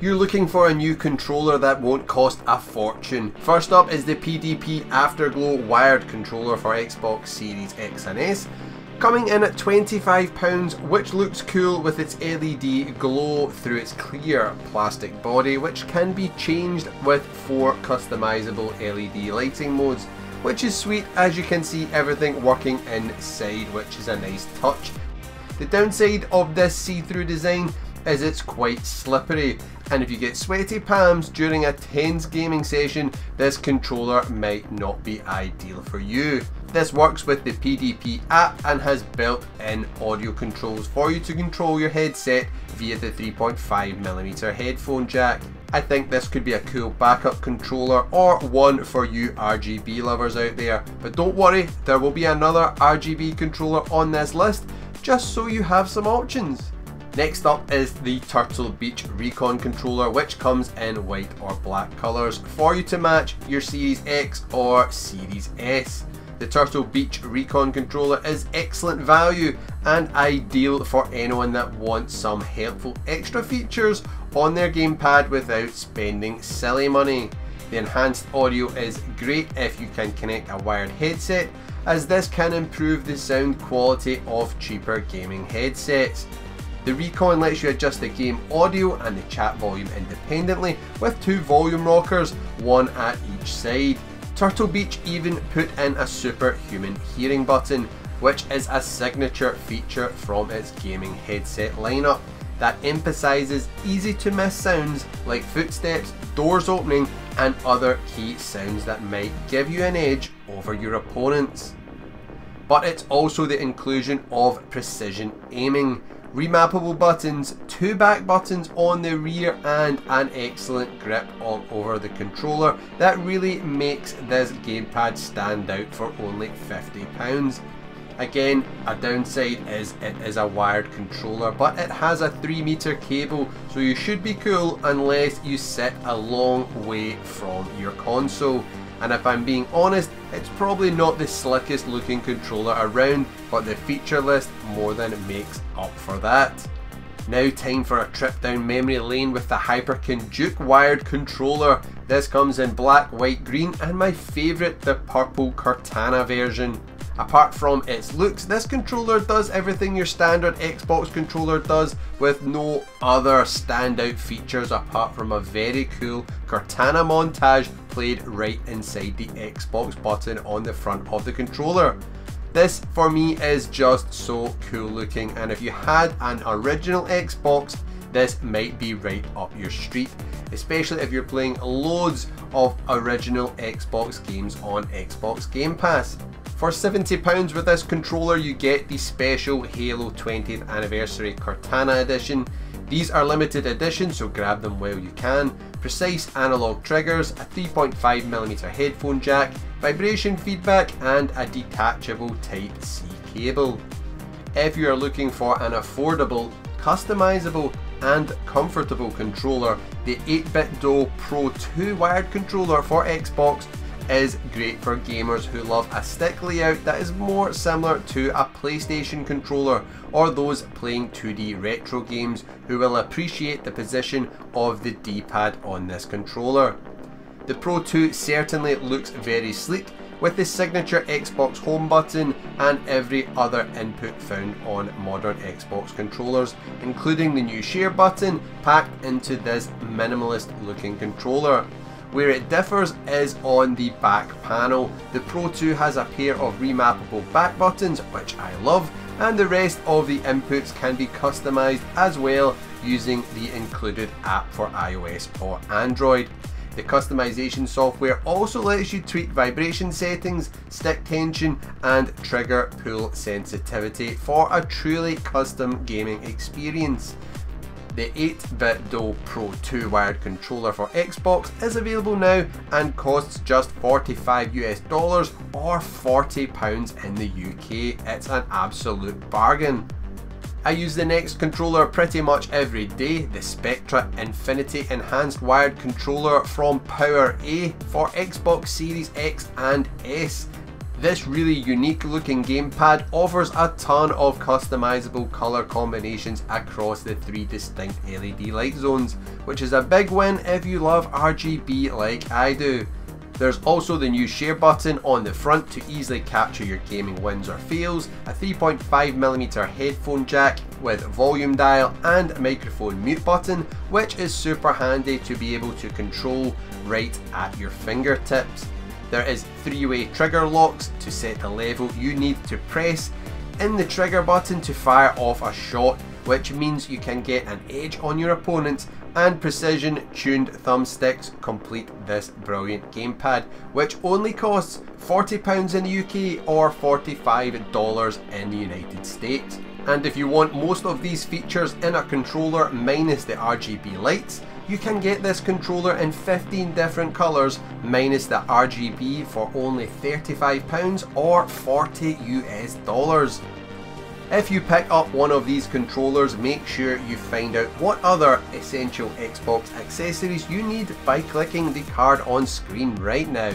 You're looking for a new controller that won't cost a fortune. First up is the PDP Afterglow wired controller for Xbox Series X and S. Coming in at £25 which looks cool with its LED glow through its clear plastic body which can be changed with four customizable LED lighting modes which is sweet as you can see everything working inside which is a nice touch. The downside of this see-through design is it's quite slippery and if you get sweaty palms during a tense gaming session this controller might not be ideal for you. This works with the PDP app and has built-in audio controls for you to control your headset via the 3.5mm headphone jack. I think this could be a cool backup controller or one for you RGB lovers out there. But don't worry, there will be another RGB controller on this list just so you have some options. Next up is the Turtle Beach Recon controller which comes in white or black colours for you to match your Series X or Series S. The Turtle Beach Recon controller is excellent value and ideal for anyone that wants some helpful extra features on their gamepad without spending silly money. The enhanced audio is great if you can connect a wired headset as this can improve the sound quality of cheaper gaming headsets. The Recon lets you adjust the game audio and the chat volume independently with two volume rockers, one at each side. Turtle Beach even put in a superhuman hearing button, which is a signature feature from its gaming headset lineup that emphasises easy to miss sounds like footsteps, doors opening and other key sounds that might give you an edge over your opponents. But it's also the inclusion of precision aiming remappable buttons, two back buttons on the rear and an excellent grip all over the controller that really makes this gamepad stand out for only £50. Again, a downside is it is a wired controller, but it has a 3 meter cable, so you should be cool unless you sit a long way from your console. And if I'm being honest, it's probably not the slickest looking controller around, but the feature list more than makes up for that. Now time for a trip down memory lane with the Hyperkin Duke wired controller. This comes in black, white, green and my favourite, the purple Cortana version. Apart from its looks, this controller does everything your standard Xbox controller does with no other standout features apart from a very cool Cortana montage played right inside the Xbox button on the front of the controller. This for me is just so cool looking and if you had an original Xbox this might be right up your street especially if you're playing loads of original Xbox games on Xbox Game Pass. For £70 with this controller you get the special Halo 20th Anniversary Cortana Edition. These are limited edition so grab them while you can. Precise analog triggers, a 3.5mm headphone jack, vibration feedback and a detachable Type-C cable. If you are looking for an affordable, customizable and comfortable controller, the 8BitDo Pro 2 wired controller for Xbox is great for gamers who love a stick layout that is more similar to a PlayStation controller or those playing 2D retro games who will appreciate the position of the D-pad on this controller. The Pro 2 certainly looks very sleek with the signature Xbox home button and every other input found on modern Xbox controllers, including the new share button packed into this minimalist looking controller. Where it differs is on the back panel. The Pro 2 has a pair of remappable back buttons, which I love, and the rest of the inputs can be customized as well using the included app for iOS or Android. The customization software also lets you tweak vibration settings, stick tension and trigger pull sensitivity for a truly custom gaming experience. The 8BitDo Pro 2 wired controller for Xbox is available now and costs just 45 US dollars or 40 pounds in the UK. It's an absolute bargain. I use the Next controller pretty much every day, the Spectra Infinity Enhanced Wired Controller from PowerA for Xbox Series X and S. This really unique looking gamepad offers a ton of customizable colour combinations across the three distinct LED light zones, which is a big win if you love RGB like I do. There's also the new share button on the front to easily capture your gaming wins or fails, a 3.5mm headphone jack with volume dial and a microphone mute button, which is super handy to be able to control right at your fingertips. There is three-way trigger locks to set the level you need to press in the trigger button to fire off a shot which means you can get an edge on your opponents and precision tuned thumbsticks complete this brilliant gamepad which only costs £40 in the UK or $45 in the United States. And if you want most of these features in a controller minus the RGB lights, you can get this controller in 15 different colours minus the RGB for only £35 or 40 US dollars. If you pick up one of these controllers, make sure you find out what other essential Xbox accessories you need by clicking the card on screen right now.